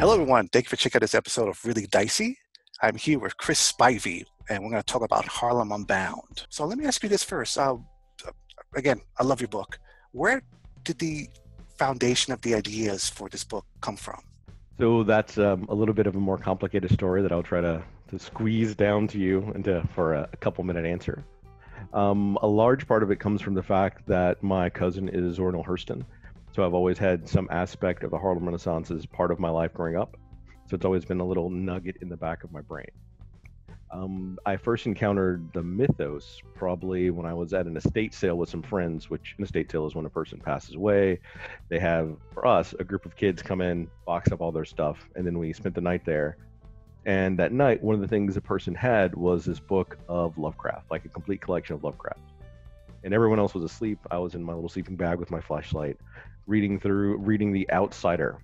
Hello, everyone. Thank you for checking out this episode of Really Dicey. I'm here with Chris Spivey, and we're going to talk about Harlem Unbound. So let me ask you this first. Uh, again, I love your book. Where did the foundation of the ideas for this book come from? So that's um, a little bit of a more complicated story that I'll try to, to squeeze down to you into for a, a couple minute answer. Um, a large part of it comes from the fact that my cousin is Zora Neale Hurston. So I've always had some aspect of the Harlem Renaissance as part of my life growing up. So it's always been a little nugget in the back of my brain. Um, I first encountered the mythos probably when I was at an estate sale with some friends, which an estate sale is when a person passes away. They have, for us, a group of kids come in, box up all their stuff, and then we spent the night there. And that night, one of the things the person had was this book of Lovecraft, like a complete collection of Lovecraft. And everyone else was asleep. I was in my little sleeping bag with my flashlight, reading through, reading The Outsider.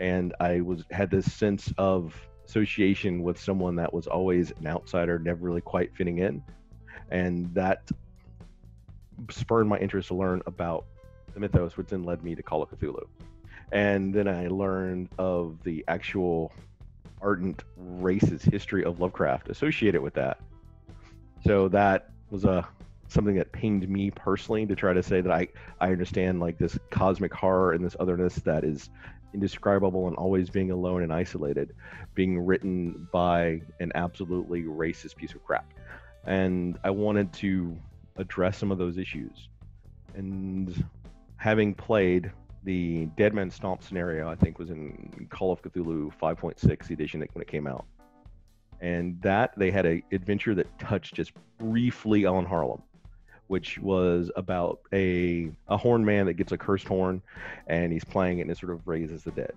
And I was had this sense of association with someone that was always an outsider, never really quite fitting in. And that spurred my interest to learn about the mythos, which then led me to Call of Cthulhu. And then I learned of the actual ardent racist history of Lovecraft associated with that. So that was a something that pained me personally to try to say that I I understand like this cosmic horror and this otherness that is indescribable and always being alone and isolated, being written by an absolutely racist piece of crap. And I wanted to address some of those issues. And having played the Dead Man Stomp scenario, I think was in Call of Cthulhu 5.6 edition when it came out. And that they had an adventure that touched just briefly on Harlem which was about a a horn man that gets a cursed horn, and he's playing it and it sort of raises the dead.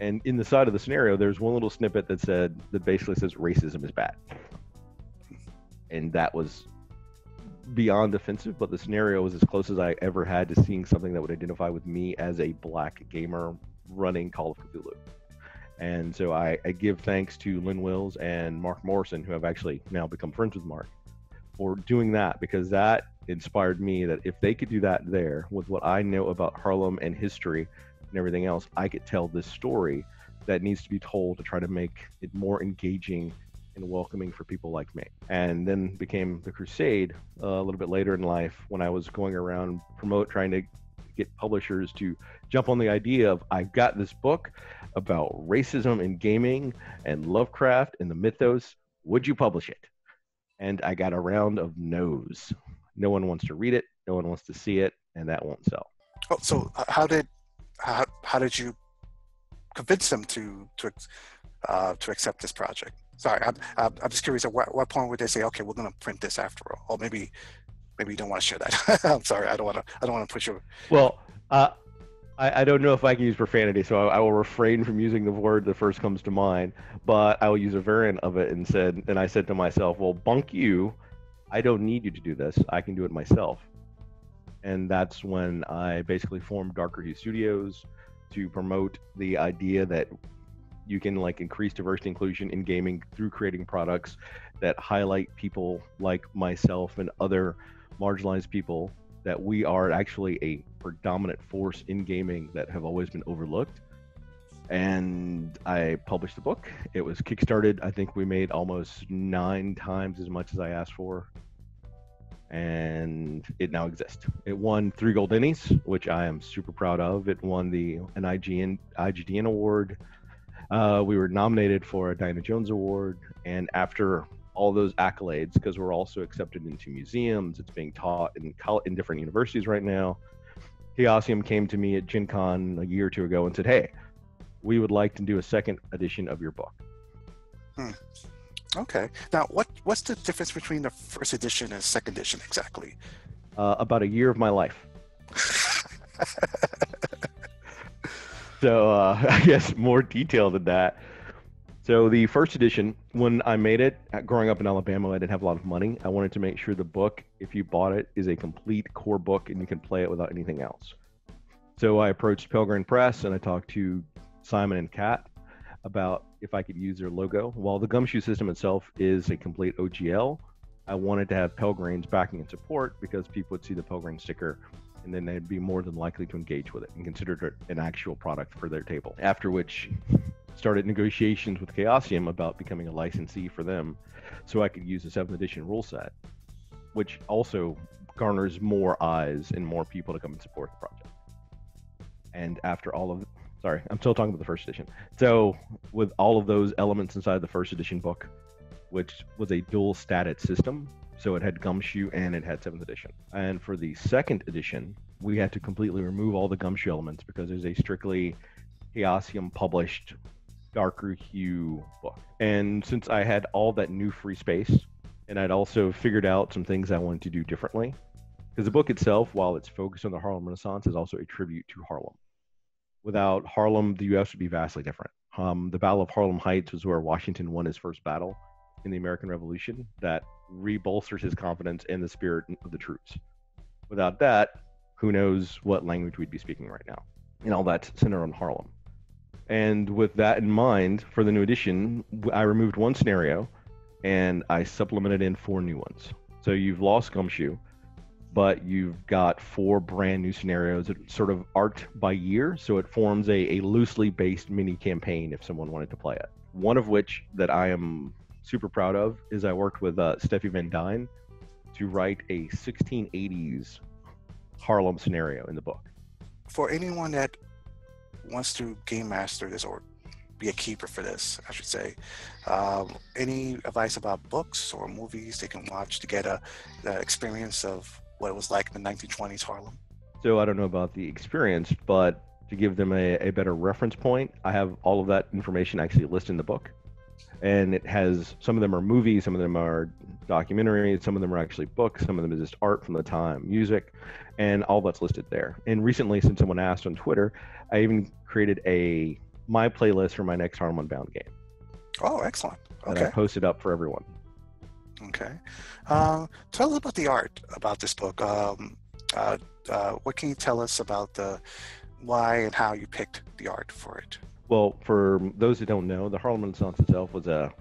And in the side of the scenario, there's one little snippet that said that basically says racism is bad, and that was beyond offensive. But the scenario was as close as I ever had to seeing something that would identify with me as a black gamer running Call of Cthulhu. And so I, I give thanks to Lynn Willis and Mark Morrison, who have actually now become friends with Mark for doing that because that inspired me that if they could do that there with what I know about Harlem and history and everything else, I could tell this story that needs to be told to try to make it more engaging and welcoming for people like me. And then became the Crusade uh, a little bit later in life when I was going around promote trying to get publishers to jump on the idea of I've got this book about racism in gaming and Lovecraft and the mythos. Would you publish it? And I got a round of no's. No one wants to read it. No one wants to see it, and that won't sell. Oh, so uh, how did how, how did you convince them to to uh, to accept this project? Sorry, I'm, I'm just curious. At what, what point would they say, "Okay, we're going to print this after all"? Or maybe maybe you don't want to share that. I'm sorry. I don't want to. I don't want to push you. Well, uh, I, I, don't know if I can use profanity, so I, I, will refrain from using the word that first comes to mind. But I will use a variant of it and said, and I said to myself, "Well, bunk you! I don't need you to do this. I can do it myself." And that's when I basically formed Darker Hue Studios to promote the idea that you can like increase diversity inclusion in gaming through creating products that highlight people like myself and other marginalized people that we are actually a predominant force in gaming that have always been overlooked. And I published the book. It was kickstarted. I think we made almost nine times as much as I asked for. And it now exists. It won three gold Ennies, which I am super proud of. It won the an IGN IGDN award. Uh, we were nominated for a Diana Jones award, and after all those accolades because we're also accepted into museums. It's being taught in in different universities right now. Chaosium came to me at Gen Con a year or two ago and said, "Hey, we would like to do a second edition of your book." Hmm. Okay. Now, what what's the difference between the first edition and second edition exactly? Uh, about a year of my life. so uh, I guess more detail than that. So the first edition, when I made it, uh, growing up in Alabama, I didn't have a lot of money. I wanted to make sure the book, if you bought it, is a complete core book and you can play it without anything else. So I approached Pelgrane Press and I talked to Simon and Cat about if I could use their logo. While the gumshoe system itself is a complete OGL, I wanted to have Pelgrane's backing and support because people would see the Pelgrane sticker and then they'd be more than likely to engage with it and consider it an actual product for their table. After which started negotiations with Chaosium about becoming a licensee for them so I could use the 7th edition rule set, which also garners more eyes and more people to come and support the project. And after all of sorry, I'm still talking about the first edition. So with all of those elements inside the first edition book, which was a dual status system, so it had Gumshoe and it had seventh edition. And for the second edition, we had to completely remove all the Gumshoe elements because there's a strictly Chaosium published darker hue book. And since I had all that new free space, and I'd also figured out some things I wanted to do differently, because the book itself, while it's focused on the Harlem Renaissance, is also a tribute to Harlem. Without Harlem, the U.S. would be vastly different. Um, the Battle of Harlem Heights was where Washington won his first battle in the American Revolution. That rebolsters his confidence in the spirit of the troops. Without that, who knows what language we'd be speaking right now? And all that's centered on Harlem. And with that in mind, for the new edition, I removed one scenario and I supplemented in four new ones. So you've lost Gumshoe, but you've got four brand new scenarios that sort of art by year. So it forms a, a loosely based mini campaign if someone wanted to play it. One of which that I am super proud of is I worked with uh, Steffi Van Dyne to write a 1680s Harlem scenario in the book. For anyone that wants to game master this or be a keeper for this, I should say. Um, any advice about books or movies they can watch to get a experience of what it was like in the 1920s Harlem? So I don't know about the experience, but to give them a, a better reference point, I have all of that information actually listed in the book. And it has some of them are movies, some of them are documentaries, some of them are actually books, some of them is just art from the time, music, and all that's listed there. And recently, since someone asked on Twitter, I even created a my playlist for my next Harlem Unbound game. Oh, excellent. Okay. That I posted up for everyone. Okay. Uh, tell us about the art about this book. Um, uh, uh, what can you tell us about the why and how you picked the art for it? Well, for those who don't know, the Harlem Renaissance itself was a,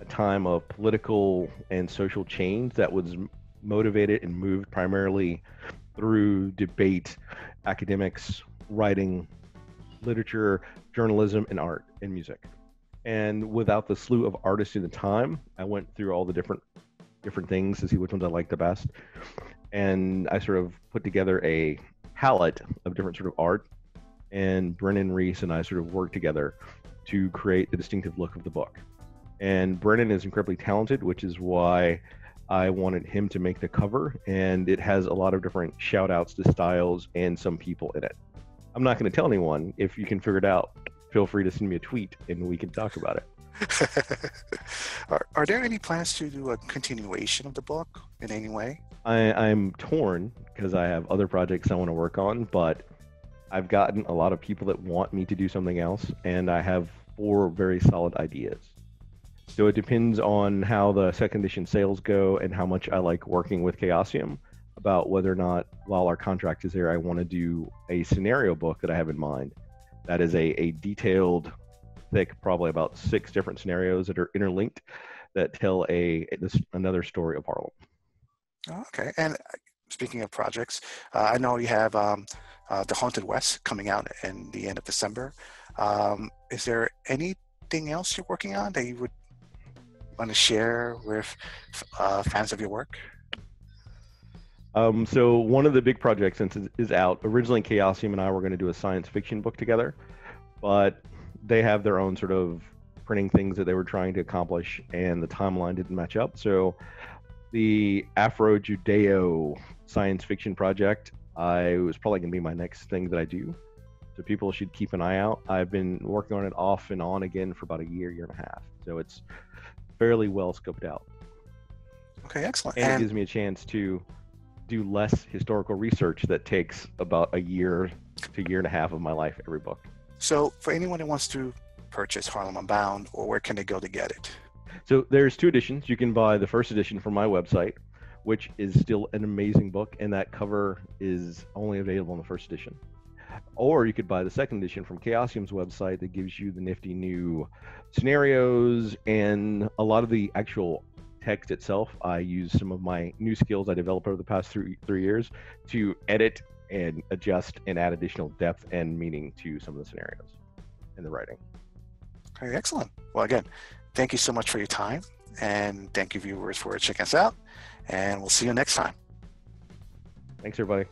a time of political and social change that was motivated and moved primarily through debate, academics, writing, literature, journalism, and art and music. And without the slew of artists in the time, I went through all the different different things to see which ones I liked the best. And I sort of put together a palette of different sort of art. And Brennan Reese and I sort of worked together to create the distinctive look of the book. And Brennan is incredibly talented, which is why I wanted him to make the cover. And it has a lot of different shout outs to styles and some people in it. I'm not going to tell anyone. If you can figure it out, feel free to send me a tweet and we can talk about it. are, are there any plans to do a continuation of the book in any way? I, I'm torn because I have other projects I want to work on, but I've gotten a lot of people that want me to do something else, and I have four very solid ideas. So it depends on how the second edition sales go and how much I like working with Chaosium about whether or not, while our contract is there, I want to do a scenario book that I have in mind. That is a, a detailed, thick, probably about six different scenarios that are interlinked that tell a this another story of Harlem. Okay, and uh, speaking of projects, uh, I know you have um, uh, the Haunted West coming out in the end of December. Um, is there anything else you're working on that you would want to share with uh, fans of your work? Um, so one of the big projects since it is out originally, Chaosium and I were going to do a science fiction book together, but they have their own sort of printing things that they were trying to accomplish, and the timeline didn't match up. So the Afro Judeo science fiction project, I was probably going to be my next thing that I do. So people should keep an eye out. I've been working on it off and on again for about a year, year and a half. So it's fairly well scoped out. Okay, excellent. And, and it gives me a chance to do less historical research that takes about a year to year and a half of my life every book. So, for anyone who wants to purchase Harlem Unbound, or where can they go to get it? So, there's two editions. You can buy the first edition from my website, which is still an amazing book, and that cover is only available in the first edition. Or you could buy the second edition from Chaosium's website that gives you the nifty new scenarios and a lot of the actual text itself, I use some of my new skills I developed over the past three three years to edit and adjust and add additional depth and meaning to some of the scenarios in the writing. Okay, excellent. Well, again, thank you so much for your time, and thank you viewers for checking us out. And we'll see you next time. Thanks, everybody.